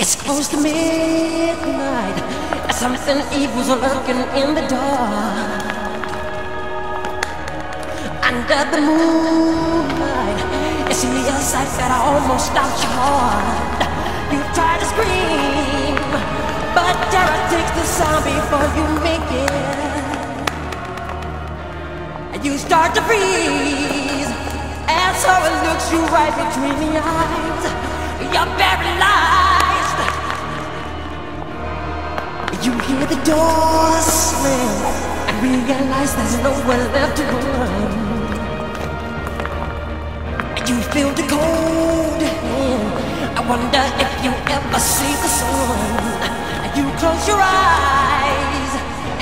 It's close to midnight. Something evil's lurking in the dark. Under the moonlight, you see a sight that I almost stops your heart. You try to scream, but terror takes the sound before you make it. And you start to freeze as horror looks you right between the eyes. You're paralyzed. You hear the door slam and realize there's nowhere left to run. You feel the cold hand. I wonder if you ever see the sun. And you close your eyes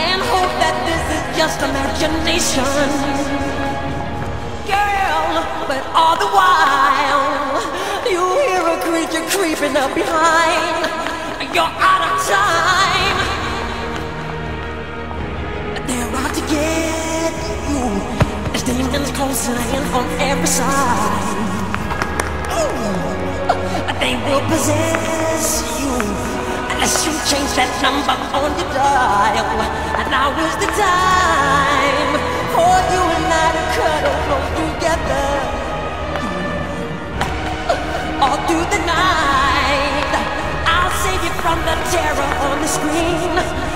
and hope that this is just imagination. Girl, but all the while you hear a creature creeping up behind. And you're out of time. Closing in on every side. Ooh, they will possess you unless you change that number on your dial. And now is the time for you and I to cuddle close together all through the night. I'll save you from the terror on the screen.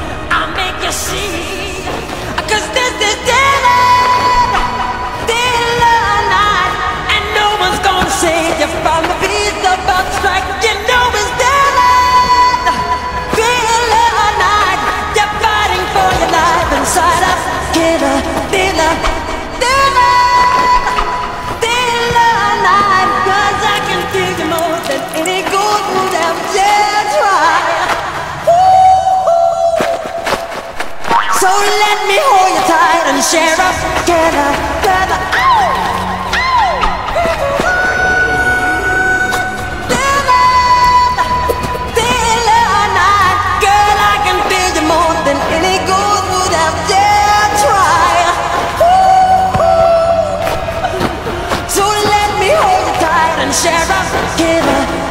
Let me hold you tight and share us together. I, can Girl, I can feel you more than any good would have try. Ooh, ooh. So let me hold you tight and share us Give.